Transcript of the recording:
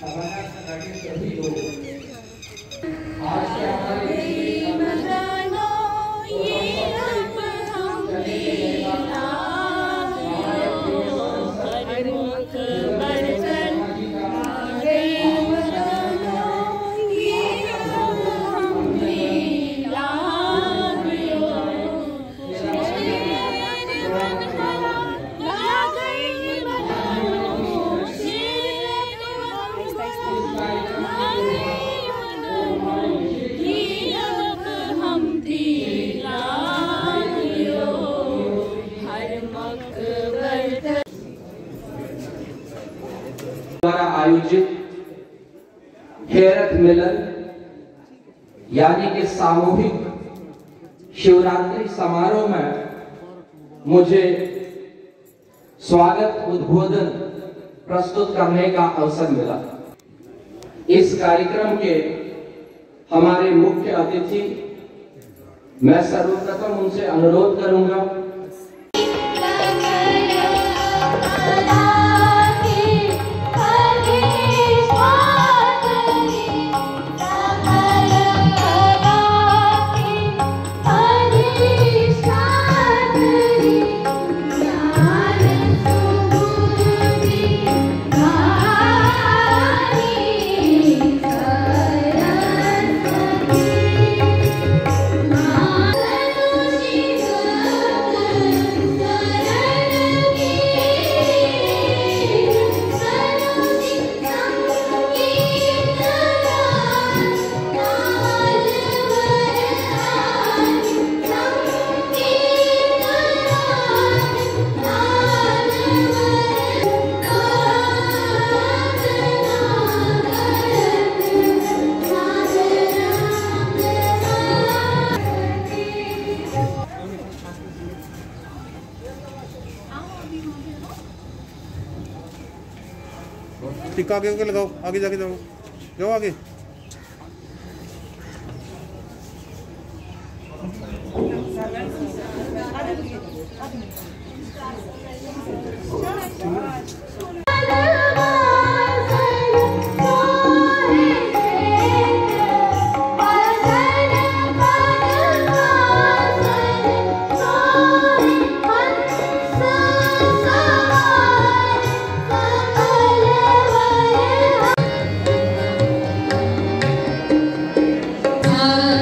हमारा सभी सभी लोग। आज के हमारे द्वारा आयोजित हेरत मिलन, यानी कि सामूहिक शिवरात्रि समारोह में मुझे स्वागत, उद्बोधन प्रस्तुत करने का अवसर मिला। इस कार्यक्रम के हमारे मुख्य अतिथि, मैं सर्वप्रथम उनसे अनुरोध करूँगा टिक्का आगे लगाओ आगे जाके जाओ। जाओ आगे। Oh.